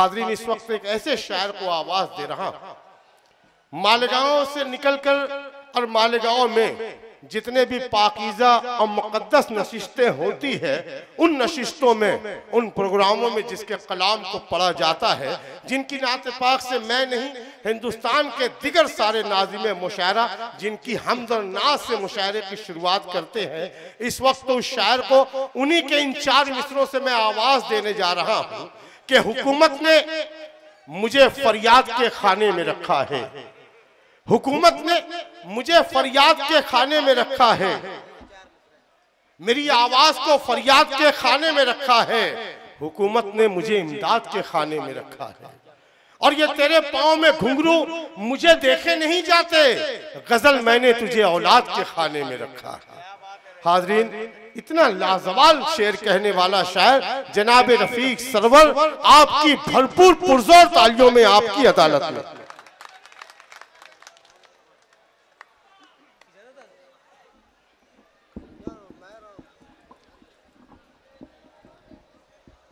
हाजरीन इस वक्त एक ऐसे शायर को आवाज़ दे रहा। मालेगांव से निकलकर और मालेगांव में जितने भी पाकिजा और मुकद्दस नशिस्तें होती है उन नशिस्तों में उन प्रोग्रामों में जिसके कलाम को पढ़ा जाता है जिनकी नात पाक से मैं नहीं हिंदुस्तान के दिगर सारे नाजिम मुशायरा जिनकी हमद और नाज से मुशायरे की शुरुआत करते हैं। इस वक्त तो उस शायर को उन्हीं के इन चार मिसरों से मैं आवाज़ देने जा रहा हूँ। कि हुकूमत ने मुझे फरियाद के खाने में रखा है। हुकूमत ने मुझे फरियाद के खाने में रखा है। मेरी आवाज़ को फरियाद के खाने में रखा है। हुकूमत ने मुझे इमदाद के खाने में रखा है। और ये तेरे पाँव में घुंघरू मुझे देखे नहीं जाते। गज़ल मैंने तुझे औलाद के खाने में रखा है। हाजरीन इतना लाजवाल शेर कहने वाला शायर, जनाब रफीक सरवर, आपकी भरपूर पुरजोर तालियों में आपकी अदालत में।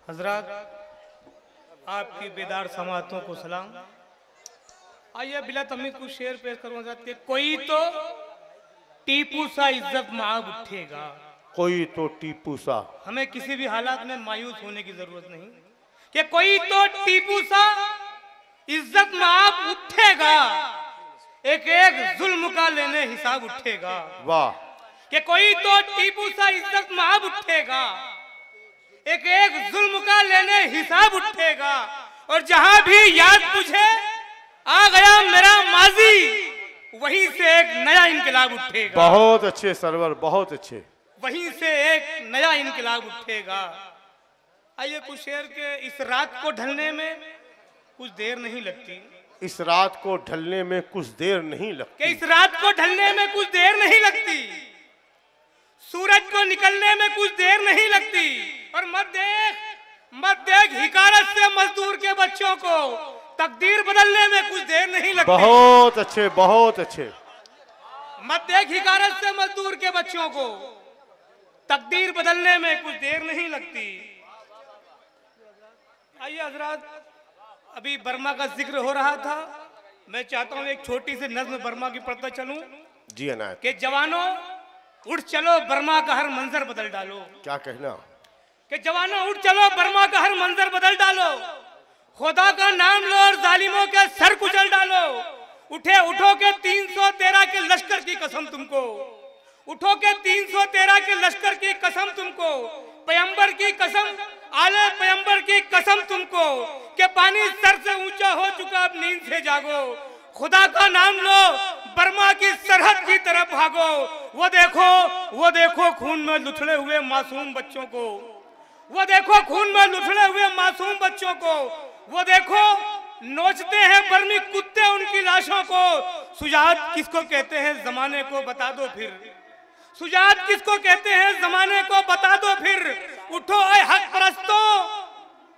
हज़रत, आपकी बेदार समातों को सलाम। आइए बिला तमी कुछ शेर पेश करूँ, हज़रत, के कोई तो टीपू सा इज़्ज़त माब उठेगा। कोई तो टीपू सा। हमें किसी भी हालात में मायूस होने की ज़रूरत नहीं। कि कोई तो टीपू सा इज़्ज़त माब उठेगा एक एक जुल्म का लेने हिसाब उठेगा। वाह। कि कोई तो टीपू सा इज़्ज़त माब उठेगा एक एक जुल्म का लेने हिसाब उठेगा। और जहाँ भी याद मुझे आ गया मेरा माजी वहीं से एक नया इनकलाब उठेगा। बहुत अच्छे सरवर बहुत अच्छे। वहीं से एक नया इनकलाब उठेगा। आइए कुछ शेर के इस रात को ढलने में कुछ देर नहीं लगती। इस रात को ढलने में कुछ देर नहीं कि लगती इस रात को ढलने में कुछ देर नहीं लगती? सूरज को निकलने में कुछ देर नहीं लगती। और मत देख मत देख हिकारत से मजदूर के बच्चों को तकदीर बदलने में कुछ देर नहीं लगती। बहुत अच्छे बहुत अच्छे। मत देख हिकारत से मजदूर के बच्चों को तकदीर बदलने में कुछ देर नहीं लगती। आइए हजरात अभी बर्मा का ज़िक्र हो रहा था। मैं चाहता हूँ एक छोटी सी नज्म बर्मा की पढ़ता चलूँ। जी अनायत। कि जवानों उठ चलो बर्मा का हर मंजर बदल डालो। क्या कहना? कि जवानों उठ चलो बर्मा का हर मंजर बदल डालो। खुदा का नाम लो और जालिमों के सर कुचल डालो। उठे उठो के 313 के लश्कर की कसम तुमको। उठो के 313 के लश्कर की कसम तुमको, पैंबर की कसम, आले पैंबर की कसम तुमको, कि पानी सर से ऊँचा हो चुका, अब नींद से जागो। खुदा का नाम लो, बर्मा की सरहद की तरफ़ भागो। वो देखो वो देखो खून में लुथड़े हुए मासूम बच्चों को। वो देखो खून में लुथड़े हुए मासूम बच्चों को। वो देखो, नोचते हैं बर्मी कुत्ते उनकी लाशों को। सुजात किसको कहते हैं, जमाने को बता दो फिर। सुजात किसको कहते हैं? जमाने को बता दो फिर। उठो ऐ हक परस्तों।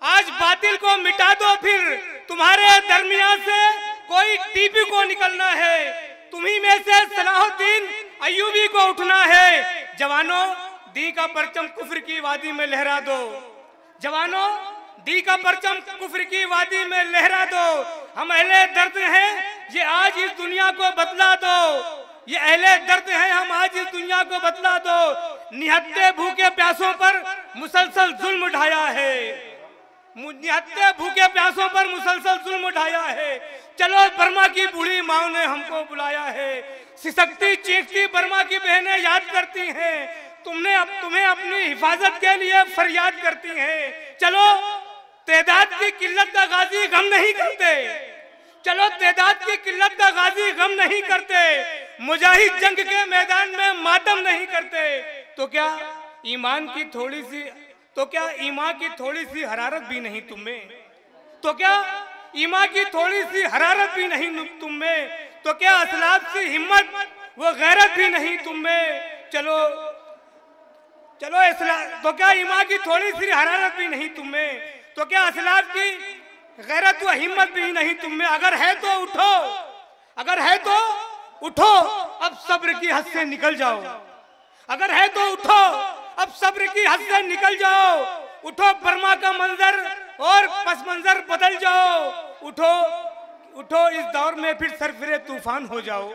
आज बातिल को मिटा दो फिर। तुम्हारे दरमियान से कोई टीपी को निकलना है। तुम्ही में से सलाहुद्दीन अयूबी को उठना है। जवानों, दी का परचम कुफर की वादी में लहरा दो। जवानों, दी का परचम कुफर की वादी में लहरा दो। हम अहले दर्द हैं, ये आज इस दुनिया को बदला दो। ये अहले दर्द हैं, हम आज इस दुनिया को बदला दो। निहत्ते भूखे प्यासों पर मुसलसल जुल्म ढाया है। निहत्ते भूखे प्यासों पर मुसलसल जुल्म उठाया है। चलो, बर्मा की बूढ़ी माँ ने हमको बुलाया है। सिसकती, चीखती, बर्मा की बहनें याद करती हैं। तुमने अब तुम्हें अपनी हिफाजत के लिए फरियाद करती हैं। चलो, तेदाद की किल्लत का गाजी गम नहीं करते। चलो, तेदाद की किल्लत का गाजी गम नहीं करते। मुजाहिद जंग के मैदान में मातम नहीं करते। तो क्या ईमान की थोड़ी सी तो क्या ईमान की थोड़ी सी हरारत भी नहीं तुम में? तो क्या ईमान की थोड़ी सी हरारत भी नहीं तुम में? तो क्या असलाब की हिम्मत वो गैरत भी नहीं तुम में? चलो चलो तो क्या ईमान की थोड़ी सी हरारत भी नहीं तुम में? तो क्या असलाब की गैरत व हिम्मत भी नहीं तुम में? अगर है तो उठो। अगर है तो उठो, अब सब्र की हद से निकल जाओ। अगर है तो उठो, अब सब्र की हद से निकल जाओ। उठो बर्मा का मंजर और पस मंजर बदल जाओ। उठो उठो, इस दौर में फिर सरफिरे तूफ़ान हो जाओ।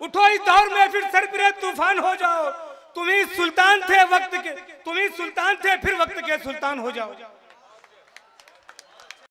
उठो, इस दौर में फिर सरफिरे तूफ़ान हो जाओ। तुम ही सुल्तान थे वक्त के, तुम ही सुल्तान थे, फिर वक्त के सुल्तान हो जाओ।